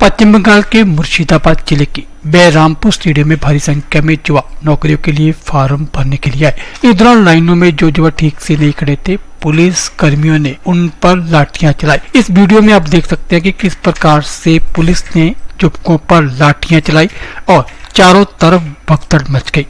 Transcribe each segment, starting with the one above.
पश्चिम बंगाल के मुर्शिदाबाद ज़िले के बैरामपुर स्टेडियम में भारी संख्या में युवा नौकरियों के लिए फार्म भरने के लिए आए। इस दौरान लाइनों में जो युवा ठीक से नहीं खड़े थे, पुलिस कर्मियों ने उन पर लाठियाँ चलाई। इस वीडियो में आप देख सकते हैं कि किस प्रकार से पुलिस ने युवकों पर लाठियाँ चलाई और चारों तरफ़ भगदड़ मच गई।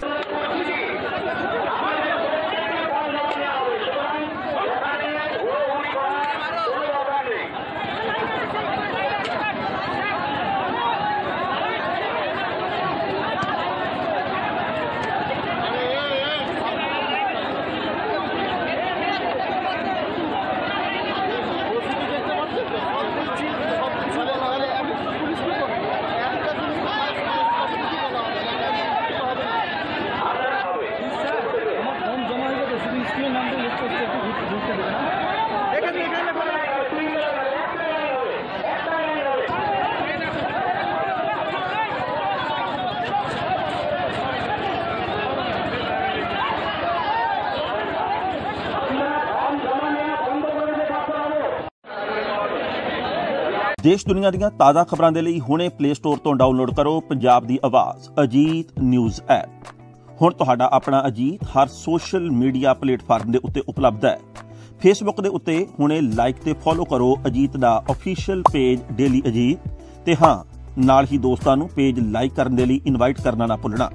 দেবে না ਦੇਸ਼ ਦੁਨੀਆ ਦੀਆਂ ਤਾਜ਼ਾ ਖਬਰਾਂ ਦੇ ਲਈ ਹੁਣੇ ਪਲੇ ਸਟੋਰ ਤੋਂ ਡਾਊਨਲੋਡ ਕਰੋ ਪੰਜਾਬ ਦੀ ਆਵਾਜ਼ ਅਜੀਤ ਨਿਊਜ਼ ਐਪ ਹੁਣ ਤੁਹਾਡਾ ਆਪਣਾ ਅਜੀਤ ਹਰ ਸੋਸ਼ਲ ਮੀਡੀਆ ਪਲੇਟਫਾਰਮ ਦੇ ਉੱਤੇ ਉਪਲਬਧ ਹੈ। ਫੇਸਬੁੱਕ ਦੇ ਉੱਤੇ ਹੁਣੇ ਲਾਈਕ ਤੇ ਫੋਲੋ ਕਰੋ ਅਜੀਤ ਦਾ ਅਫੀਸ਼ੀਅਲ ਪੇਜ ਡੇਲੀ ਅਜੀਤ ਤੇ ਹਾਂ, ਨਾਲ ਹੀ ਦੋਸਤਾਂ ਨੂੰ ਪੇਜ ਲਾਈਕ ਕਰਨ ਦੇ ਲਈ ਇਨਵਾਈਟ ਕਰਨਾ ਨਾ ਭੁੱਲਣਾ।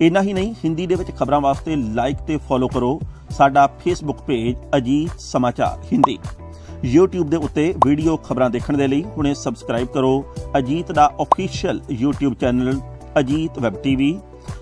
ਇੰਨਾ ਹੀ ਨਹੀਂ, ਹਿੰਦੀ ਦੇ ਵਿੱਚ ਖਬਰਾਂ ਵਾਸਤੇ ਲਾਈਕ ਤੇ ਫੋਲੋ ਕਰੋ ਸਾਡਾ ਫੇਸਬੁੱਕ ਪੇਜ ਅਜੀਤ ਸਮਾਚਾਰ ਹਿੰਦੀ। YouTube ਦੇ ਉੱਤੇ ਵੀਡੀਓ ਖਬਰਾਂ ਦੇਖਣ ਦੇ ਲਈ ਹੁਣੇ ਸਬਸਕ੍ਰਾਈਬ ਕਰੋ ਅਜੀਤ ਦਾ official YouTube channel Ajit web TV